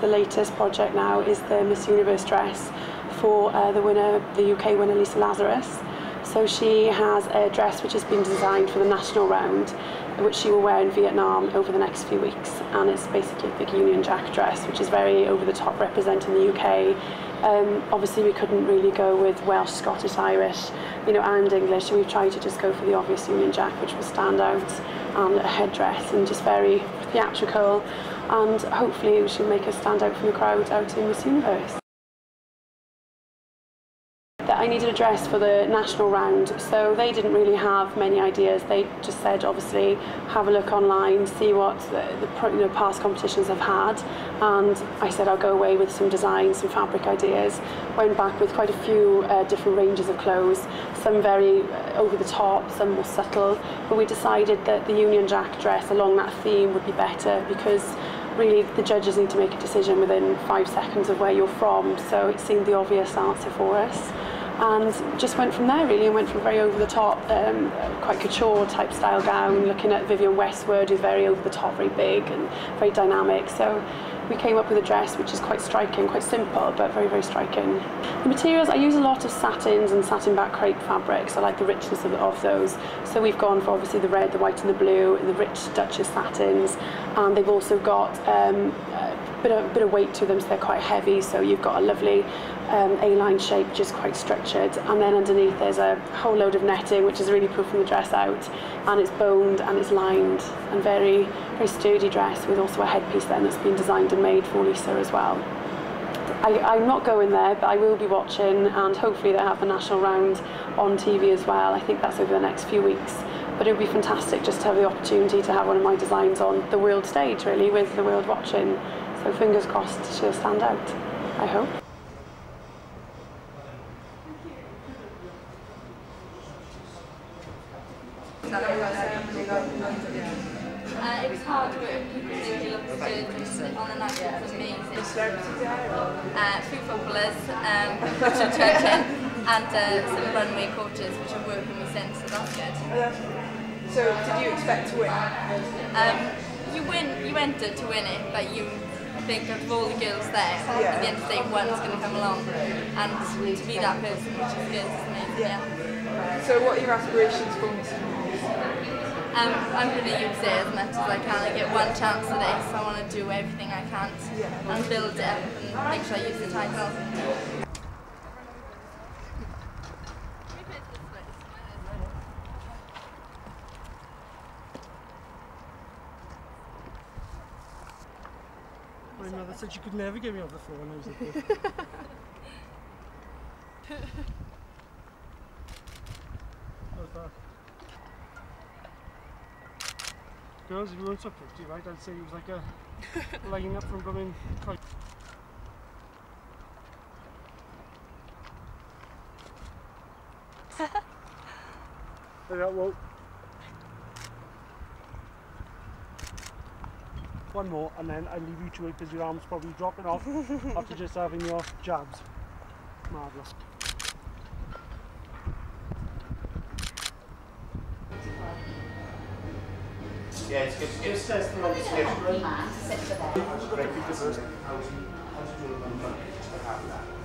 The latest project now is the Miss Universe dress for uh, the winner, the UK winner Lisa Lazarus. So she has a dress which has been designed for the national round, which she will wear in Vietnam over the next few weeks. And it's basically the Union Jack dress, which is very over the top representing the UK. Um, obviously, we couldn't really go with Welsh, Scottish, Irish, you know, and English. So we've tried to just go for the obvious Union Jack, which will stand out, and a headdress, and just very theatrical. And hopefully, she'll make us stand out from the crowd out in Miss Universe. I needed a dress for the national round, so they didn't really have many ideas. They just said, obviously, have a look online, see what the, the you know, past competitions have had, and I said I'll go away with some designs, some fabric ideas. Went back with quite a few uh, different ranges of clothes, some very uh, over the top, some more subtle, but we decided that the Union Jack dress along that theme would be better because really the judges need to make a decision within five seconds of where you're from, so it seemed the obvious answer for us and just went from there really and went from very over the top, um, quite couture type style gown, looking at Vivienne Westwood who's very over the top, very big and very dynamic. So we came up with a dress which is quite striking, quite simple but very, very striking. The materials, I use a lot of satins and satin back crepe fabrics. I like the richness of, of those. So we've gone for obviously the red, the white and the blue, the rich Duchess satins. And they've also got um, a bit of, bit of weight to them, so they're quite heavy. So you've got a lovely um, A-line shape, which is quite structured. And then underneath there's a whole load of netting, which is really puffing the dress out. And it's boned and it's lined and very, very sturdy dress with also a headpiece then that's been designed and made for Lisa as well. I, I'm not going there, but I will be watching, and hopefully they have the national round on TV as well. I think that's over the next few weeks. But it would be fantastic just to have the opportunity to have one of my designs on the world stage, really, with the world watching. So fingers crossed she'll stand out, I hope. Uh, it was hard work. People think it looks good on the night. It was amazing. Uh, three footballers, um, Richard Churchill, and uh, some runway coaches, which are working with since, so that's good. So, did you expect to win? Um, you win, you enter to win it, but you think of all the girls there. Yeah. At the end of the day, one's going to come along, and to be that person, which is good, is amazing. Yeah. So, what are your aspirations for Miss Um, I'm going to use it as much as I can. I get one chance a day, so I want to do everything I can to, and build it up and make sure I use the title. My mother said she could never get me off the floor when I was a kid. How's that? Girls, if you weren't so pretty, right, I'd say he was like a line up from blooming. There, whoa. One more, and then I leave you to it because your arm's probably dropping off after just having your jabs. Marvellous. Yeah, it's good. It's just for the Great people first. Check them.